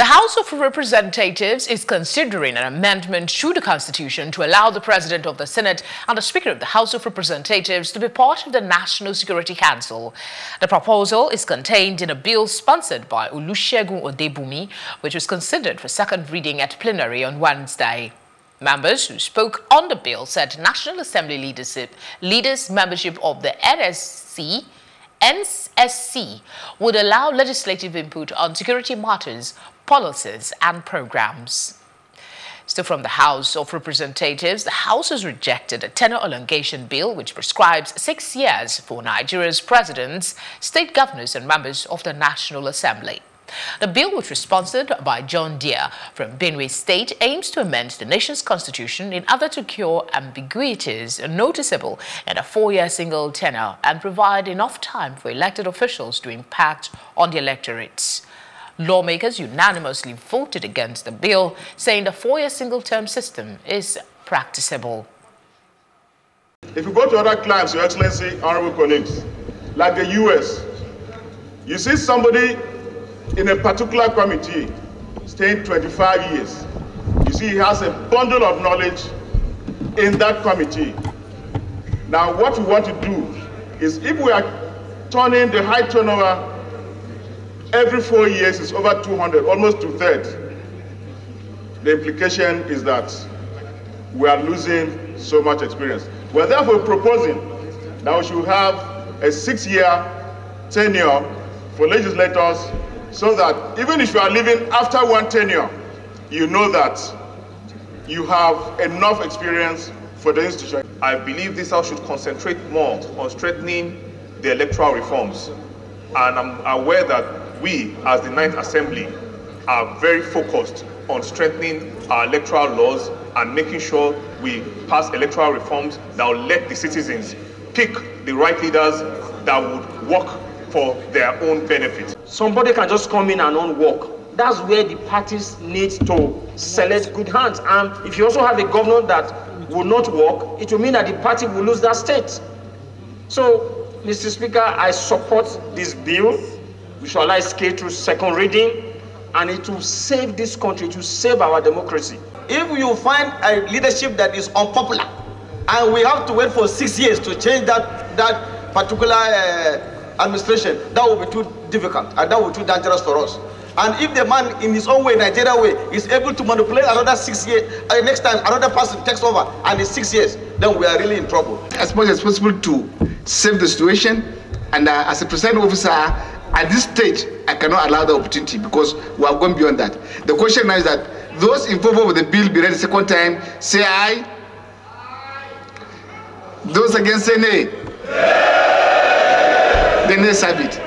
The House of Representatives is considering an amendment to the Constitution to allow the President of the Senate and the Speaker of the House of Representatives to be part of the National Security Council. The proposal is contained in a bill sponsored by Olusegun Odebunmi, which was considered for second reading at plenary on Wednesday. Members who spoke on the bill said National Assembly leadership, leaders membership of the NSC NSC would allow legislative input on security matters, policies and programs. Still from the House of Representatives, the House has rejected a tenure elongation bill which prescribes six years for Nigeria's presidents, state governors and members of the National Assembly. The bill, which was sponsored by John Dyegh from Benue State, aims to amend the nation's constitution in order to cure ambiguities noticeable in a four-year single tenure and provide enough time for elected officials to impact on the electorates. Lawmakers unanimously voted against the bill, saying the four-year single-term system is practicable. If you go to other climes, Your Excellency, honorable colleagues, like the U.S., you see somebody in a particular committee staying 25 years. You see, he has a bundle of knowledge in that committee. Now, what we want to do is if we are turning the high turnover every four years is over 200, almost two-thirds, the implication is that we are losing so much experience. We're therefore proposing that we should have a six-year tenure for legislators so that even if you are leaving after one tenure, you know that you have enough experience for the institution. I believe this House should concentrate more on strengthening the electoral reforms. And I'm aware that we, as the Ninth Assembly, are very focused on strengthening our electoral laws and making sure we pass electoral reforms that will let the citizens pick the right leaders that would work for their own benefit. Somebody can just come in and not work. That's where the parties need to select good hands. And if you also have a governor that will not work, it will mean that the party will lose that state. So, Mr. Speaker, I support this bill. We shall allow it through second reading, and it will save this country, to save our democracy. If you find a leadership that is unpopular, and we have to wait for six years to change that, that particular uh, administration, that will be too difficult and that will be too dangerous for us. And if the man in his own way, Nigeria way, is able to manipulate another six years, uh, next time another person takes over and it's six years, then we are really in trouble. As much as possible to save the situation, and uh, as a presiding officer, at this stage, I cannot allow the opportunity because we have gone beyond that. The question now is that those in favor of the bill be read the second time, say aye. Those against say nay. Yeah. then they serve it.